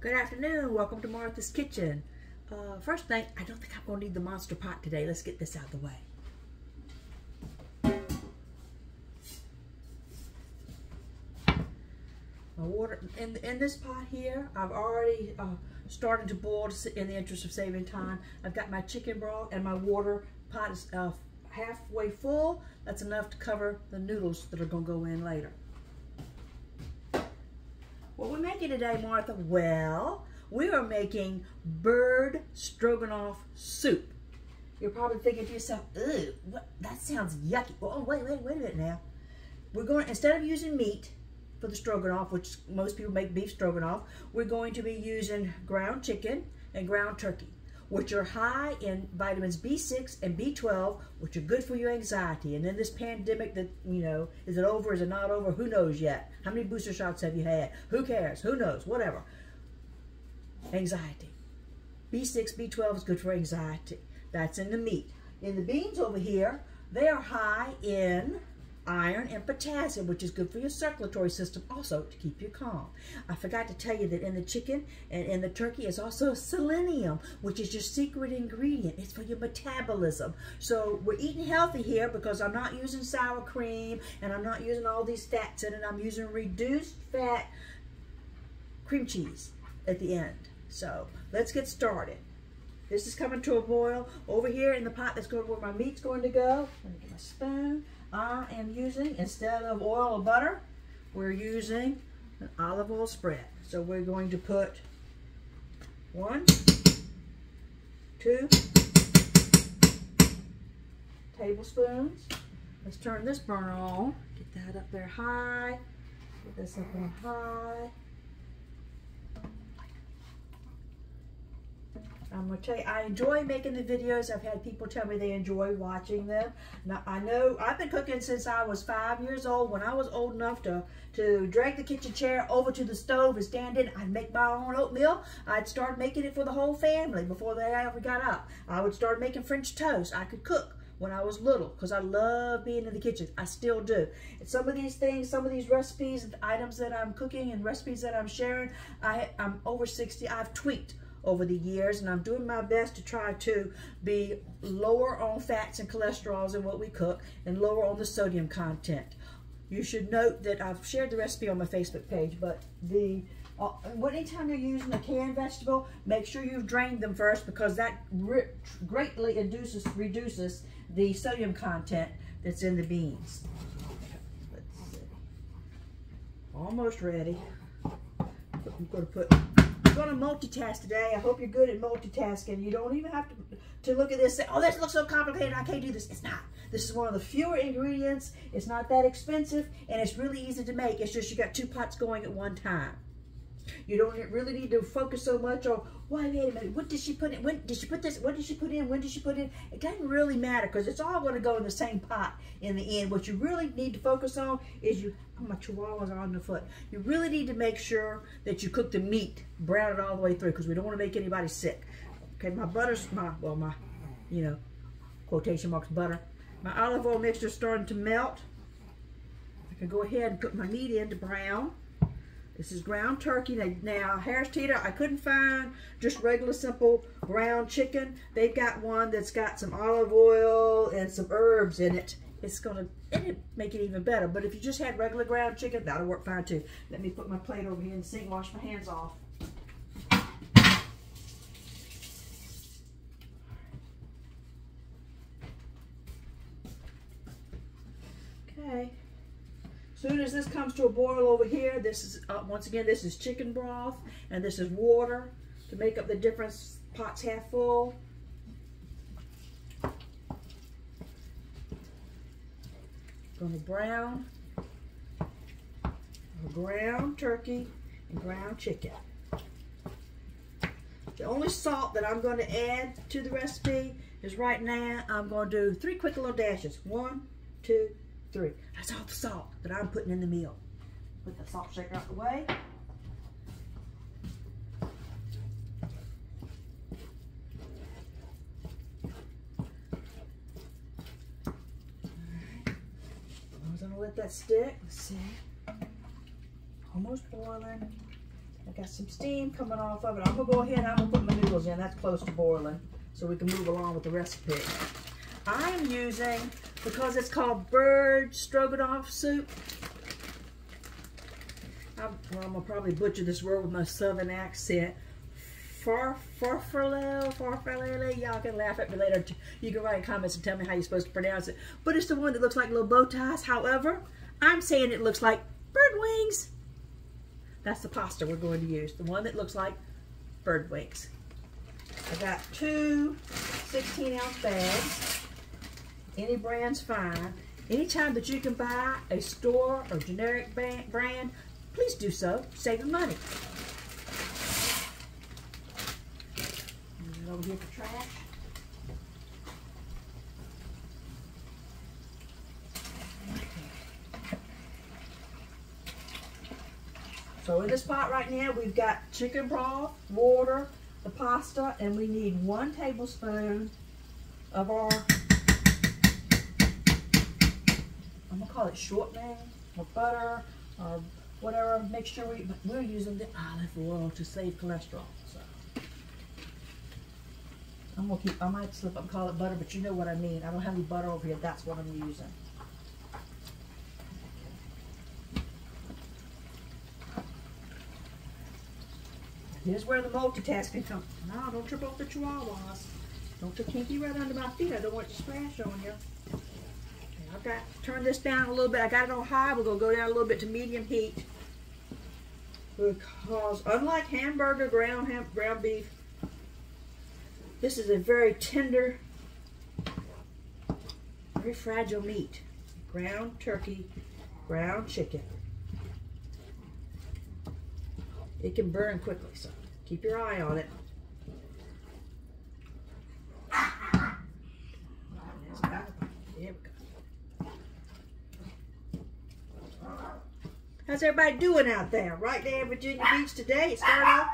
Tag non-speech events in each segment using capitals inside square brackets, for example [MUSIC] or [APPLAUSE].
Good afternoon. Welcome to Martha's Kitchen. Uh, first thing, I don't think I'm going to need the Monster Pot today. Let's get this out of the way. My water, in, in this pot here, I've already uh, started to boil in the interest of saving time. I've got my chicken broth and my water pot is uh, halfway full. That's enough to cover the noodles that are going to go in later. What we're making today, Martha? Well, we are making bird stroganoff soup. You're probably thinking to yourself, "Ooh, what, that sounds yucky." Oh, wait, wait, wait a minute now. We're going instead of using meat for the stroganoff, which most people make beef stroganoff, we're going to be using ground chicken and ground turkey which are high in vitamins B6 and B12, which are good for your anxiety. And in this pandemic that, you know, is it over, is it not over, who knows yet? How many booster shots have you had? Who cares? Who knows? Whatever. Anxiety. B6, B12 is good for anxiety. That's in the meat. In the beans over here, they are high in iron and potassium, which is good for your circulatory system also to keep you calm. I forgot to tell you that in the chicken and in the turkey is also selenium, which is your secret ingredient. It's for your metabolism. So we're eating healthy here because I'm not using sour cream and I'm not using all these fats in it. I'm using reduced fat cream cheese at the end. So let's get started. This is coming to a boil. Over here in the pot that's going where my meat's going to go. Let me get my spoon. I am using, instead of oil or butter, we're using an olive oil spread. So we're going to put one, two tablespoons. Let's turn this burner on. Get that up there high. Get this up on high. I'm gonna tell you, I enjoy making the videos. I've had people tell me they enjoy watching them. Now, I know I've been cooking since I was five years old. When I was old enough to, to drag the kitchen chair over to the stove and stand in, I'd make my own oatmeal. I'd start making it for the whole family before they ever got up. I would start making French toast. I could cook when I was little because I love being in the kitchen. I still do. And some of these things, some of these recipes items that I'm cooking and recipes that I'm sharing, I, I'm over 60. I've tweaked over the years and I'm doing my best to try to be lower on fats and cholesterols in what we cook and lower on the sodium content. You should note that I've shared the recipe on my Facebook page, but the uh, anytime you're using a canned vegetable, make sure you've drained them first because that greatly induces, reduces the sodium content that's in the beans. Almost ready. I'm going to put going to multitask today. I hope you're good at multitasking. You don't even have to, to look at this and say, oh, this looks so complicated. I can't do this. It's not. This is one of the fewer ingredients. It's not that expensive, and it's really easy to make. It's just you got two pots going at one time. You don't really need to focus so much on, why, wait a minute, what did she put in? When did she put this? What did she put in? When did she put in? It doesn't really matter because it's all going to go in the same pot in the end. What you really need to focus on is you, my chihuahuas are on the foot. You really need to make sure that you cook the meat, brown it all the way through because we don't want to make anybody sick. Okay, my butter's, my, well, my, you know, quotation marks butter. My olive oil mixture is starting to melt. I can go ahead and put my meat in to brown. This is ground turkey. Now, Harris Teeter, I couldn't find just regular simple ground chicken. They've got one that's got some olive oil and some herbs in it. It's to make it even better. But if you just had regular ground chicken, that'll work fine too. Let me put my plate over here in the sink, wash my hands off. Okay. Soon as this comes to a boil over here, this is, uh, once again, this is chicken broth, and this is water to make up the difference. Pot's half full. To brown, ground turkey, and ground chicken. The only salt that I'm going to add to the recipe is right now I'm going to do three quick little dashes. One, two, three. That's all the salt that I'm putting in the meal. Put the salt shaker out the way. That stick. Let's see. Almost boiling. I got some steam coming off of it. I'm gonna go ahead and I'm gonna put my noodles in. That's close to boiling, so we can move along with the recipe. I am using, because it's called bird stroganoff soup, I'm, well, I'm gonna probably butcher this word with my southern accent. Far, farfalle, farfalle, y'all can laugh at me later. You can write comments and tell me how you're supposed to pronounce it. But it's the one that looks like little bow ties. However, I'm saying it looks like bird wings. That's the pasta we're going to use. The one that looks like bird wings. I got two 16 ounce bags. Any brand's fine. Anytime that you can buy a store or generic brand, please do so. Saving money. Over here for trash. So in this pot right now, we've got chicken broth, water, the pasta, and we need one tablespoon of our, I'm gonna call it shortening, or butter, or whatever mixture we, we're using the olive oil to save cholesterol. I'm gonna keep, I might slip up and call it butter, but you know what I mean. I don't have any butter over here. That's what I'm using. Here's where the multitasking comes. No, don't trip over the chihuahuas. Don't the kinky right under my feet. I don't want to splash on you. Okay, I've got turn this down a little bit. I got it on high. We're gonna go down a little bit to medium heat because unlike hamburger, ground ham, ground beef, this is a very tender, very fragile meat. Ground turkey, ground chicken. It can burn quickly, so keep your eye on it. How's everybody doing out there? Right there in Virginia Beach today. It started off,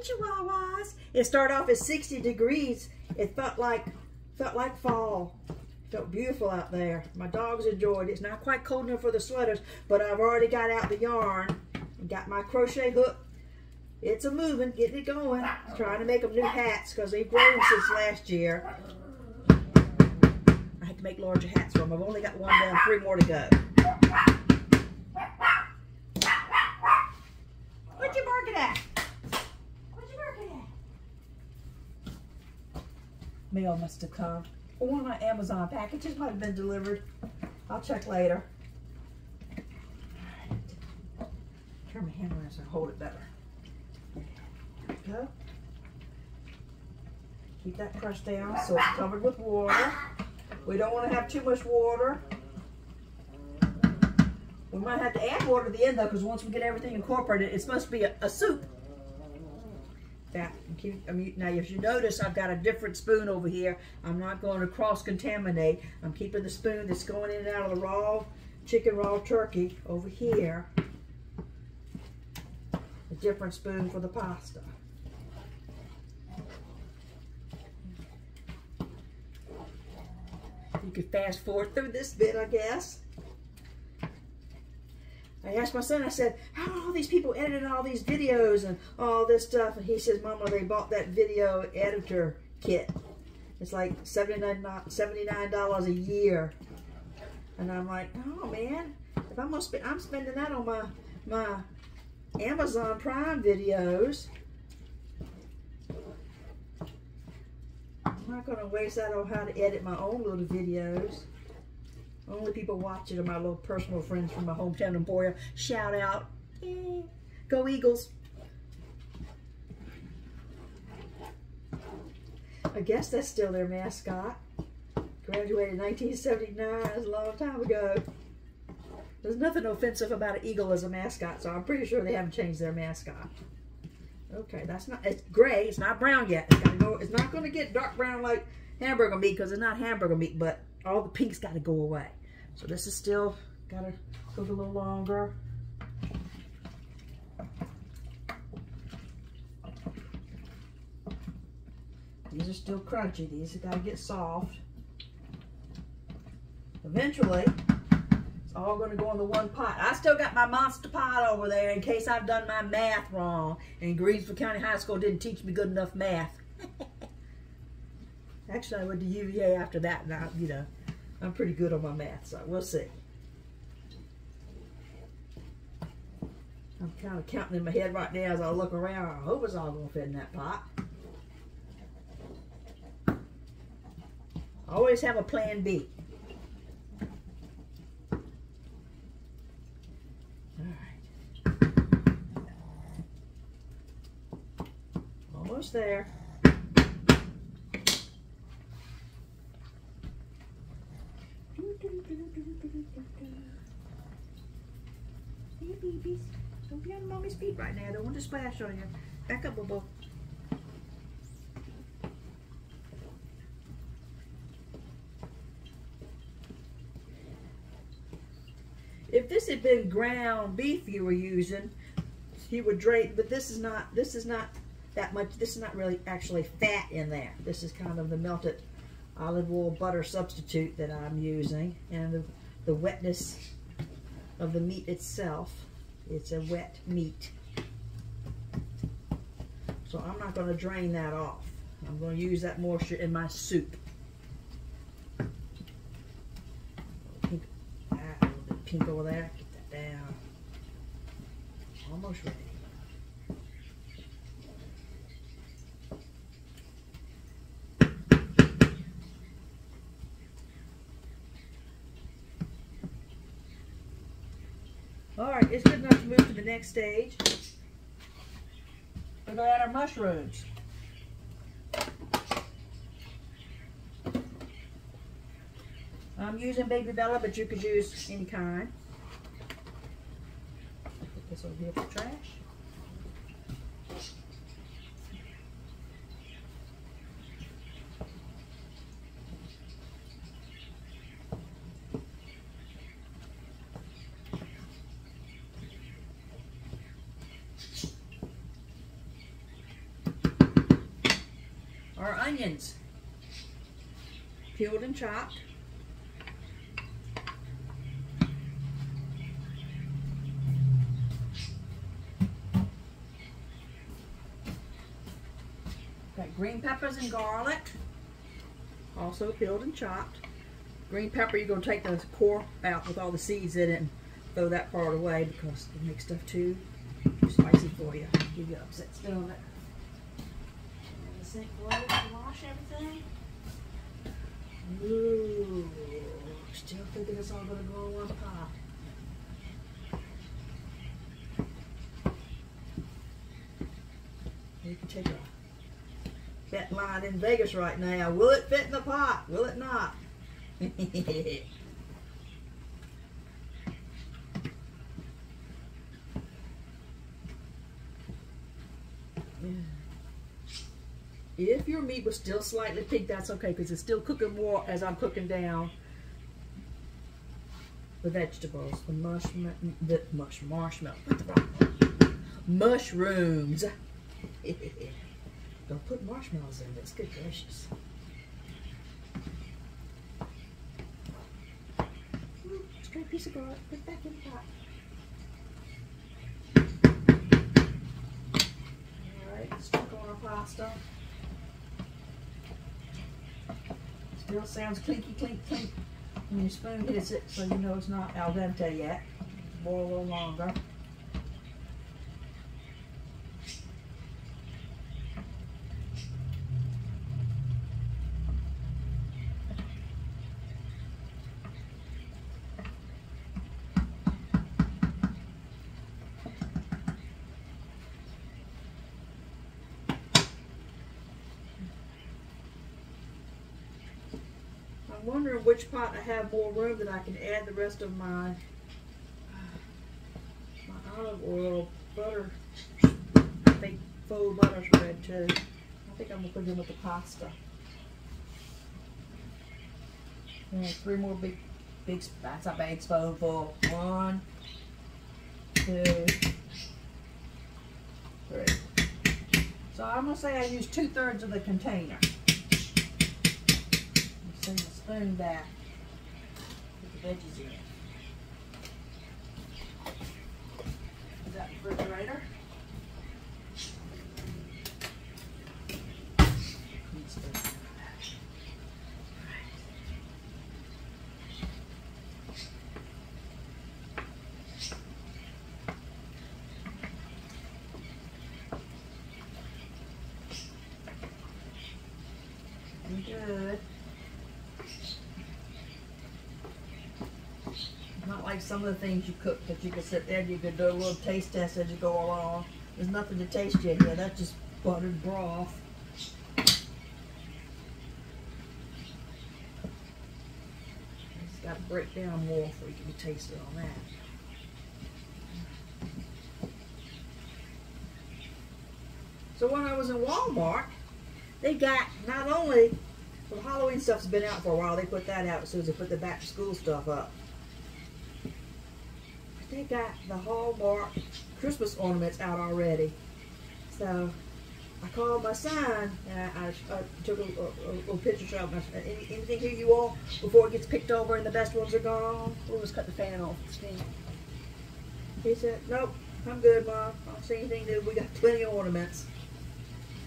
Chihuahuas. It started off at 60 degrees. It felt like felt like fall. Felt beautiful out there. My dogs enjoyed it. It's not quite cold enough for the sweaters, but I've already got out the yarn and got my crochet hook it's a moving, getting it going. Trying to make them new hats because they've grown since last year. I have to make larger hats for them. I've only got one done, three more to go. What you barking at? What you barking at? Mail must have come. Or one of my Amazon packages might have been delivered. I'll check later. Turn my hammer so I hold it better go. Keep that crushed down so it's covered with water. We don't want to have too much water. We might have to add water at the end though because once we get everything incorporated, it's supposed to be a, a soup. That, keep, I mean, now if you notice, I've got a different spoon over here. I'm not going to cross-contaminate. I'm keeping the spoon that's going in and out of the raw chicken, raw turkey over here. A different spoon for the pasta. You could fast forward through this bit, I guess. I asked my son, I said, how are all these people editing all these videos and all this stuff? And he says, Mama, they bought that video editor kit. It's like $79, $79 a year. And I'm like, oh man, if I'm gonna spend, I'm spending that on my, my Amazon Prime videos. I'm not going to waste that on how to edit my own little videos. Only people watch it are my little personal friends from my hometown Emporia. Shout out. Yay. Go Eagles. I guess that's still their mascot. Graduated in 1979. That's a long time ago. There's nothing offensive about an eagle as a mascot, so I'm pretty sure they haven't changed their mascot. Okay, that's not, it's gray. It's not brown yet. It's, go, it's not going to get dark brown like hamburger meat because it's not hamburger meat, but all the pink's got to go away. So this is still got to cook a little longer. These are still crunchy. These have got to get soft. Eventually, it's all gonna go in the one pot. I still got my monster pot over there in case I've done my math wrong and Greensville County High School didn't teach me good enough math. [LAUGHS] Actually, I went to UVA after that and I, you know, I'm pretty good on my math, so we'll see. I'm kind of counting in my head right now as I look around. I hope it's all going to fit in that pot. Always have a plan B. All right. Almost there. Hey, babies. Don't be on mommy's feet right now. I don't want to splash on you. Back up, Bobo. If this had been ground beef you were using, you would drain, but this is not, this is not that much, this is not really actually fat in there. This is kind of the melted olive oil butter substitute that I'm using and the, the wetness of the meat itself. It's a wet meat. So I'm not going to drain that off. I'm going to use that moisture in my soup. Pink, ah, a little bit pink over there. Get that down. Almost ready. All right, it's good enough to move to the next stage. We're going to add our mushrooms. I'm using Baby Bella, but you could use any kind. Put this over here for trash. Our onions, peeled and chopped. Got green peppers and garlic, also peeled and chopped. Green pepper, you're going to take the core out with all the seeds in it and throw that part away because it makes stuff too, spicy for you. Give you upset stomach. Sink wash everything. Still thinking it's all going to go in one pot. You can take a bet line in Vegas right now. Will it fit in the pot? Will it not? [LAUGHS] if your meat was still slightly pink, that's okay because it's still cooking more as I'm cooking down the vegetables, the mushroom, the mush marshmallow, mushrooms. [LAUGHS] Don't put marshmallows in this. Good gracious. Straight piece of garlic. Put back in the pot. Alright, stuck on our pasta. Still sounds clinky, clink, clink when your spoon hits it, so you know it's not al dente yet. Boil a little longer. Which pot I have more room that I can add the rest of my my olive oil butter fake full butter spread to. I think I'm gonna put them with the pasta. And three more big big that's a big spoonful. One, two, three. So I'm gonna say I use two thirds of the container spoon back. with the veggies in. Is that refrigerator? Like some of the things you cook that you can sit there and you can do a little taste test as you go along. There's nothing to taste yet here. That's just buttered broth. It's got to break down more before you can taste it on that. So when I was in Walmart, they got not only the Halloween stuff's been out for a while. They put that out as soon as they put the back to school stuff up. They got the Hallmark Christmas ornaments out already. So I called my son and I, I, I took a, a, a, little picture of them. Uh, any, anything here you want before it gets picked over and the best ones are gone? We'll just cut the fan off. He said, nope, I'm good, Mom. I don't see anything new. We got plenty of ornaments.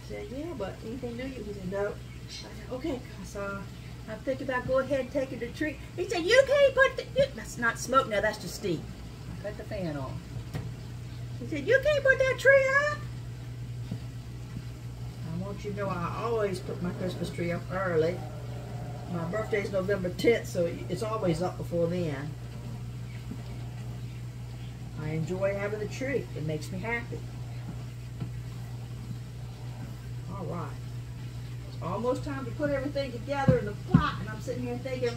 I said, yeah, but anything new? He said, no. I said, okay, so I'm thinking about going ahead and taking the tree. He said, you can't put the, you, that's not smoke now, that's just steam. Cut the fan on. He said, you can't put that tree up. I want you to know I always put my Christmas tree up early. My birthday's November 10th, so it's always up before then. I enjoy having the tree. It makes me happy. All right It's almost time to put everything together in the pot, and I'm sitting here thinking,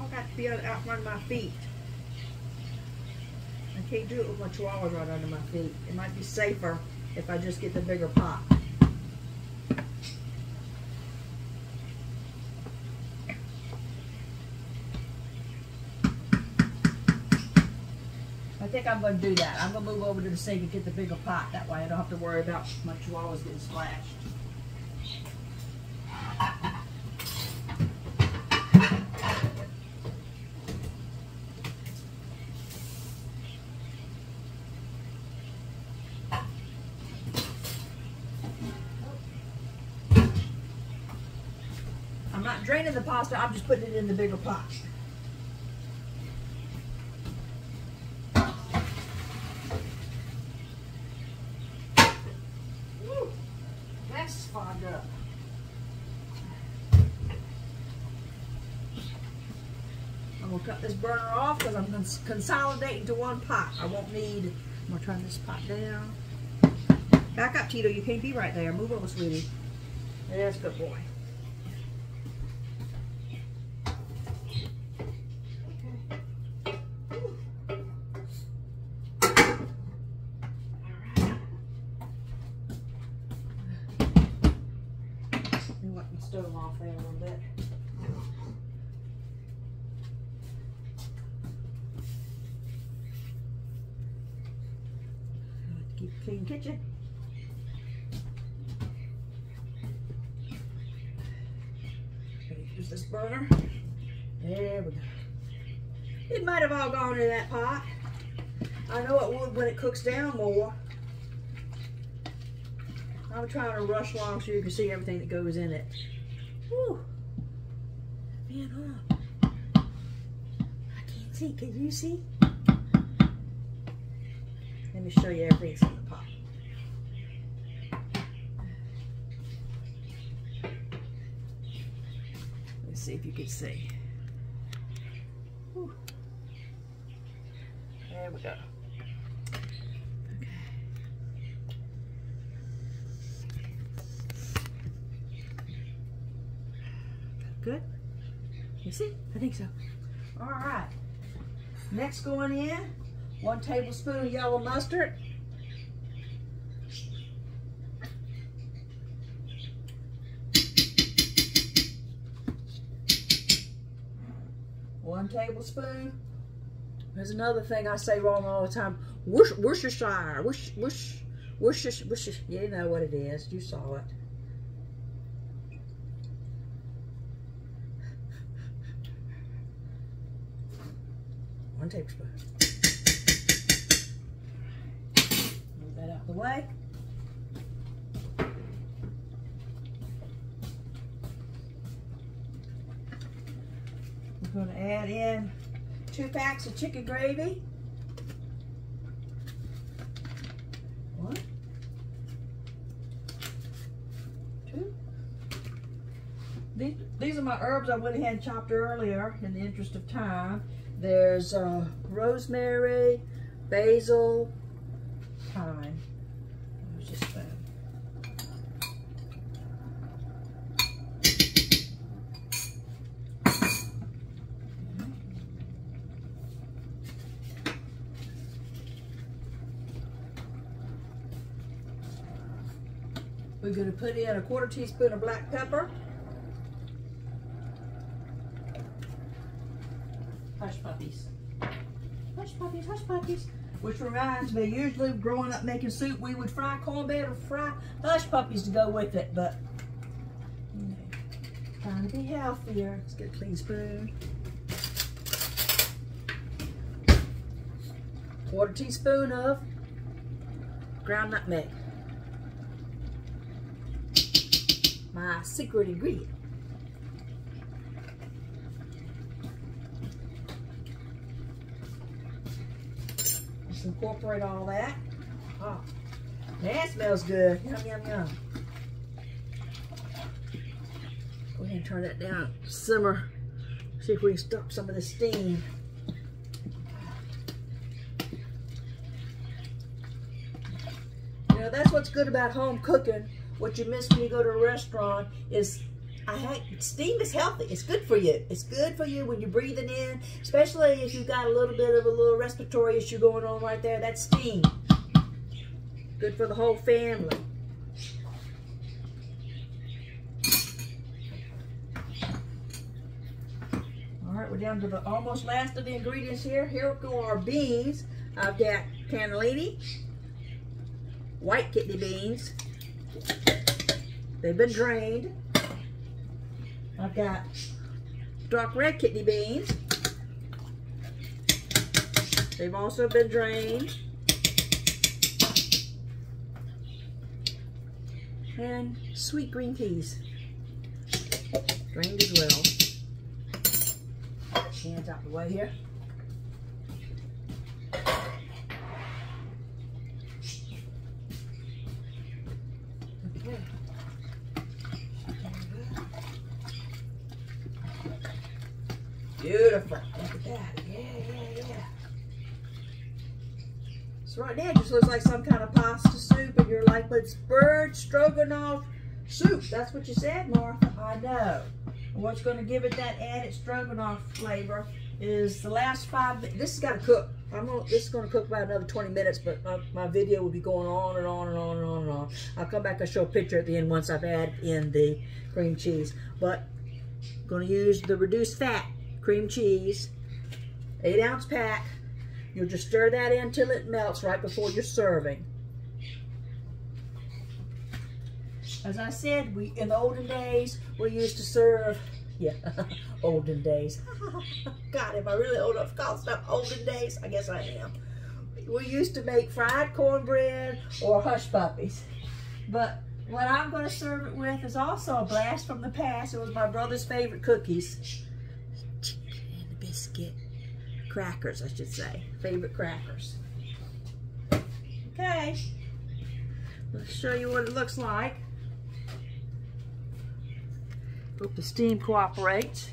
y'all got to be out front of my feet. I can't do it with my chihuahuas right under my feet. It might be safer if I just get the bigger pot. I think I'm going to do that. I'm going to move over to the sink and get the bigger pot. That way I don't have to worry about my chihuahuas getting splashed. I'm not draining the pasta, I'm just putting it in the bigger pot. Woo, that's fogged up. I'm gonna cut this burner off because I'm going to consolidate into one pot. I won't need, I'm going to turn this pot down. Back up, Tito. You can't be right there. Move over, sweetie. Yes, good boy. stove off there a little bit. clean kitchen. Use this burner. There we go. It might have all gone in that pot. I know it would when it cooks down more. I'm trying to rush along so you can see everything that goes in it. Whew. Man, huh? I can't see. Can you see? Let me show you everything in the pot. Let's see if you can see. Whew. There we go. Okay. Good? You see? I think so. All right. Next going in, one tablespoon of yellow mustard. one tablespoon. There's another thing I say wrong all the time. Worcestershire. Worcestershire, wish, you know what it is. You saw it. One tablespoon. Move that out of the way. Add in two packs of chicken gravy. One. Two. These, these are my herbs I went ahead and chopped earlier in the interest of time. There's uh, rosemary, basil, thyme. Just We're going to put in a quarter teaspoon of black pepper. Hush puppies. Hush puppies, hush puppies. Which reminds me, usually growing up making soup, we would fry cornbread or fry hush puppies to go with it, but you know, trying to be healthier. Let's get a clean spoon. Quarter teaspoon of ground nutmeg. My secret ingredient. Just incorporate all that. Oh, that smells good. Yum, yum, yum. Go ahead and turn that down. Simmer. See if we can stop some of the steam. You know, that's what's good about home cooking what you miss when you go to a restaurant is I steam is healthy. It's good for you. It's good for you when you're breathing in, especially if you've got a little bit of a little respiratory issue going on right there. That's steam. Good for the whole family. All right, we're down to the almost last of the ingredients here. Here go our beans. I've got cannellini, white kidney beans, They've been drained. I've got dark red kidney beans. They've also been drained. And sweet green peas. Drained as well. Hands out the way here. Beautiful. Look at that. Yeah, yeah, yeah. So right now it just looks like some kind of pasta soup and you're like, it's bird stroganoff soup. That's what you said, Martha. I know. And what's going to give it that added stroganoff flavor is the last five minutes. This has got to cook. I'm gonna, this is going to cook about another 20 minutes, but my, my, video will be going on and on and on and on and on. I'll come back and show a picture at the end once I've added in the cream cheese. But I'm going to use the reduced fat cream cheese, eight ounce pack. You'll just stir that in till it melts right before you're serving. As I said, we in the olden days, we used to serve, yeah, [LAUGHS] olden days. [LAUGHS] God, am I really old enough to call stuff olden days? I guess I am. We used to make fried cornbread or hush puppies. But what I'm going to serve it with is also a blast from the past. It was my brother's favorite cookies biscuit crackers, I should say. Favorite crackers. Okay. Let's show you what it looks like. Hope the steam cooperates.